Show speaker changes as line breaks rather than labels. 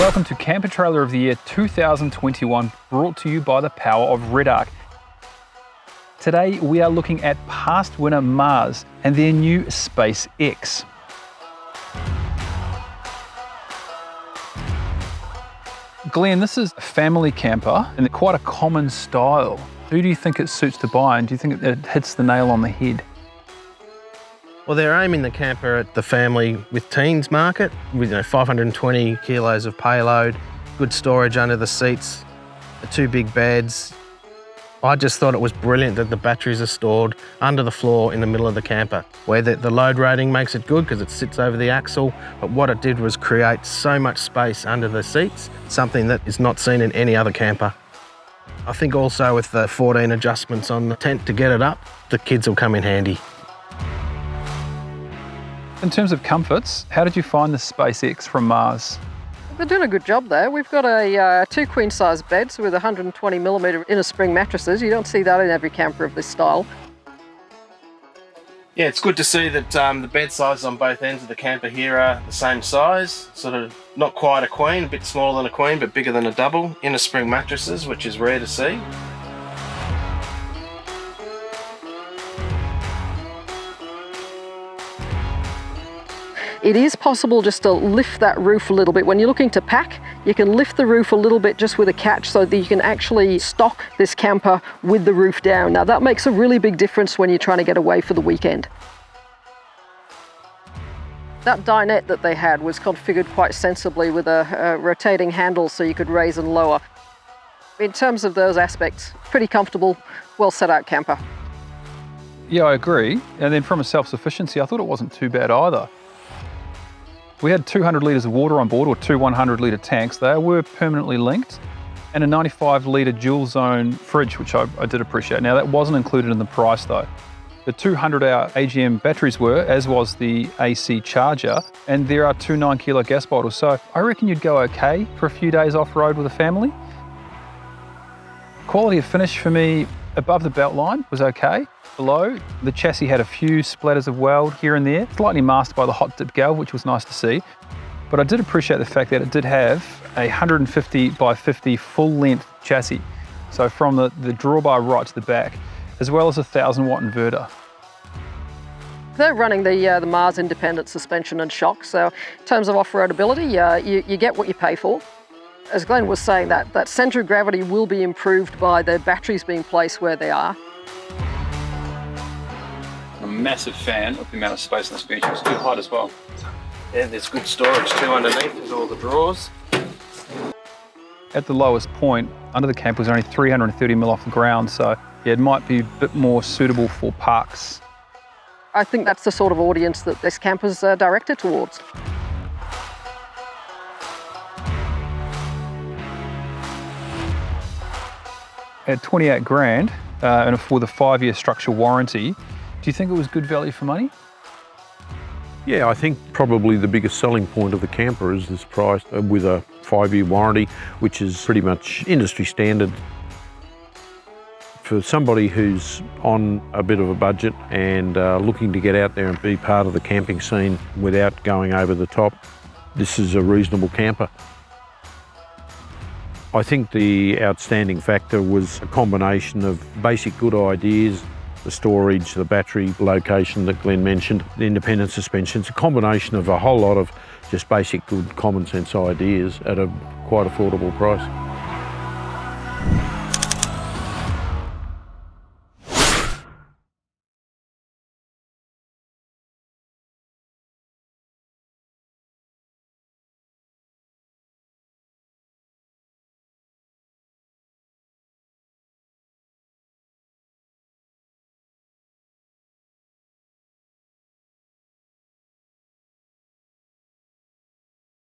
Welcome to Camper Trailer of the Year 2021, brought to you by the power of RedArc. Today we are looking at past winner Mars and their new Space X. Glenn, this is a family camper and quite a common style. Who do you think it suits to buy and do you think it hits the nail on the head?
Well, they're aiming the camper at the family with teens market with you know 520 kilos of payload, good storage under the seats, the two big beds. I just thought it was brilliant that the batteries are stored under the floor in the middle of the camper, where the, the load rating makes it good because it sits over the axle. But what it did was create so much space under the seats, something that is not seen in any other camper. I think also with the 14 adjustments on the tent to get it up, the kids will come in handy.
In terms of comforts, how did you find the Space X from Mars?
They're doing a good job there. We've got a uh, two queen size beds with 120 millimetre inner spring mattresses. You don't see that in every camper of this style.
Yeah, it's good to see that um, the bed sizes on both ends of the camper here are the same size. Sort of not quite a queen, a bit smaller than a queen, but bigger than a double. Inner spring mattresses, which is rare to see.
It is possible just to lift that roof a little bit. When you're looking to pack, you can lift the roof a little bit just with a catch so that you can actually stock this camper with the roof down. Now that makes a really big difference when you're trying to get away for the weekend. That dinette that they had was configured quite sensibly with a, a rotating handle so you could raise and lower. In terms of those aspects, pretty comfortable, well set out camper.
Yeah, I agree. And then from a self-sufficiency, I thought it wasn't too bad either. We had 200 litres of water on board, or two 100 litre tanks. They were permanently linked, and a 95 litre dual zone fridge, which I, I, did appreciate. Now, that wasn't included in the price though. The 200 hour AGM batteries were, as was the AC charger, and there are two 9 kilo gas bottles. So I reckon you'd go okay for a few days off road with a family. Quality of finish for me above the belt line was okay. Below, the chassis had a few splatters of weld here and there, slightly masked by the hot dip galv, which was nice to see. But I did appreciate the fact that it did have a 150 by 50 full length chassis. So from the, the drawbar right to the back, as well as a 1000 watt inverter.
They're running the, uh, the Mars independent suspension and shock. So in terms of off-road ability, uh, you, you get what you pay for as Glenn was saying, that, that centre of gravity will be improved by the batteries being placed where they are.
I'm a massive fan of the amount of space in this bench. It's too hot as well.
And there's good storage too underneath. There's all the drawers.
At the lowest point, under the camp was only 330 mil off the ground, so yeah, it might be a bit more suitable for parks.
I think that's the sort of audience that this camp is uh, directed towards.
At 28 grand uh, and for the five-year structural warranty, do you think it was good value for money?
Yeah, I think probably the biggest selling point of the camper is this price uh, with a five-year warranty, which is pretty much industry standard. For somebody who's on a bit of a budget and uh, looking to get out there and be part of the camping scene without going over the top, this is a reasonable camper. I think the outstanding factor was a combination of basic good ideas, the storage, the battery location that Glenn mentioned, the independent suspension. It's a combination of a whole lot of just basic good common sense ideas at a quite affordable price.